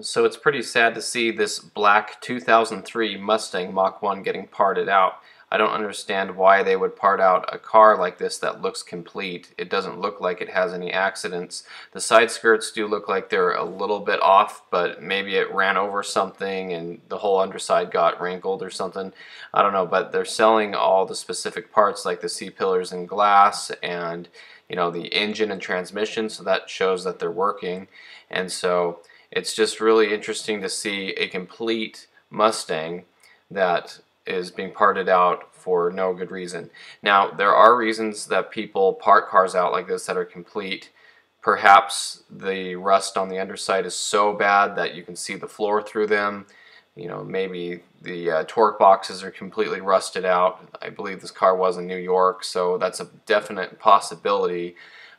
So it's pretty sad to see this black 2003 Mustang Mach 1 getting parted out. I don't understand why they would part out a car like this that looks complete. It doesn't look like it has any accidents. The side skirts do look like they're a little bit off, but maybe it ran over something and the whole underside got wrinkled or something. I don't know, but they're selling all the specific parts like the C-pillars and glass and you know the engine and transmission, so that shows that they're working. And so it's just really interesting to see a complete Mustang that is being parted out for no good reason. Now, there are reasons that people part cars out like this that are complete. Perhaps the rust on the underside is so bad that you can see the floor through them. You know, maybe the uh, torque boxes are completely rusted out. I believe this car was in New York, so that's a definite possibility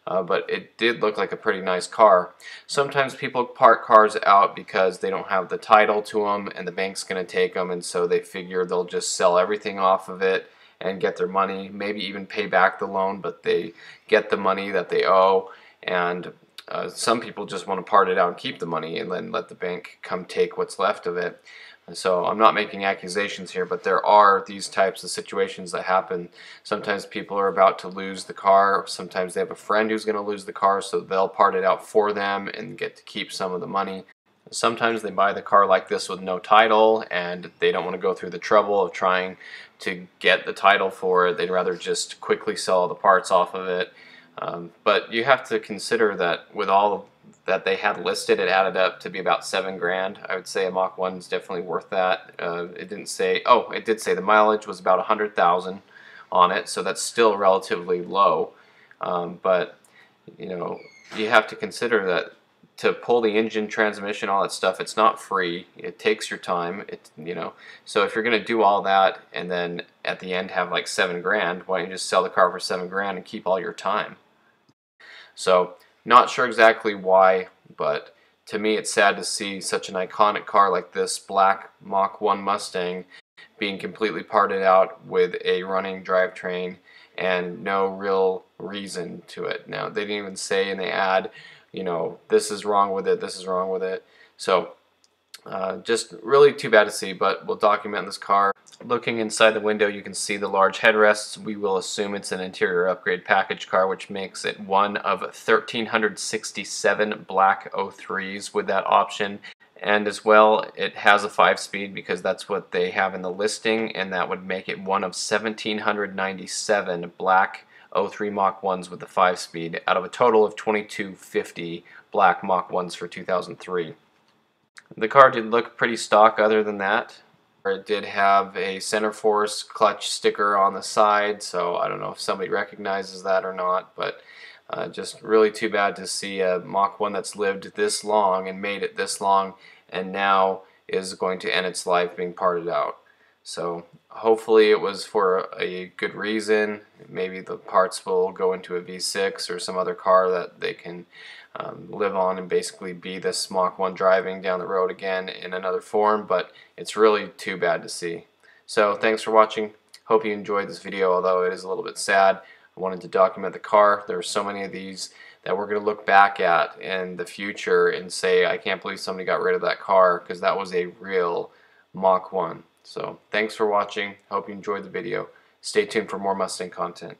uh, but it did look like a pretty nice car. Sometimes people park cars out because they don't have the title to them and the bank's going to take them and so they figure they'll just sell everything off of it and get their money, maybe even pay back the loan, but they get the money that they owe and uh, some people just want to part it out and keep the money and then let the bank come take what's left of it. So I'm not making accusations here, but there are these types of situations that happen. Sometimes people are about to lose the car. Sometimes they have a friend who's going to lose the car, so they'll part it out for them and get to keep some of the money. Sometimes they buy the car like this with no title and they don't want to go through the trouble of trying to get the title for it. They'd rather just quickly sell the parts off of it. Um, but you have to consider that with all that they had listed, it added up to be about seven grand. I would say a Mach 1 is definitely worth that. Uh, it didn't say, oh, it did say the mileage was about 100,000 on it, so that's still relatively low. Um, but, you know, you have to consider that to pull the engine, transmission, all that stuff, it's not free. It takes your time. It, you know, so if you're going to do all that and then at the end have like seven grand, why don't you just sell the car for seven grand and keep all your time? So not sure exactly why, but to me it's sad to see such an iconic car like this black Mach 1 Mustang being completely parted out with a running drivetrain and no real reason to it. Now, they didn't even say in the ad, you know, this is wrong with it, this is wrong with it. So, uh, just really too bad to see, but we'll document this car. Looking inside the window, you can see the large headrests. We will assume it's an interior upgrade package car, which makes it one of 1,367 black 03s with that option. And as well, it has a 5-speed because that's what they have in the listing, and that would make it one of 1,797 black 03 Mach 1s with the 5-speed out of a total of 2250 black Mach 1s for 2003. The car did look pretty stock other than that. It did have a Centerforce clutch sticker on the side, so I don't know if somebody recognizes that or not, but uh, just really too bad to see a Mach 1 that's lived this long and made it this long and now is going to end its life being parted out. So hopefully it was for a good reason. Maybe the parts will go into a V6 or some other car that they can um, live on and basically be this Mach 1 driving down the road again in another form, but it's really too bad to see. So thanks for watching. Hope you enjoyed this video, although it is a little bit sad. I wanted to document the car. There are so many of these that we're going to look back at in the future and say, I can't believe somebody got rid of that car because that was a real Mach 1. So thanks for watching. Hope you enjoyed the video. Stay tuned for more Mustang content.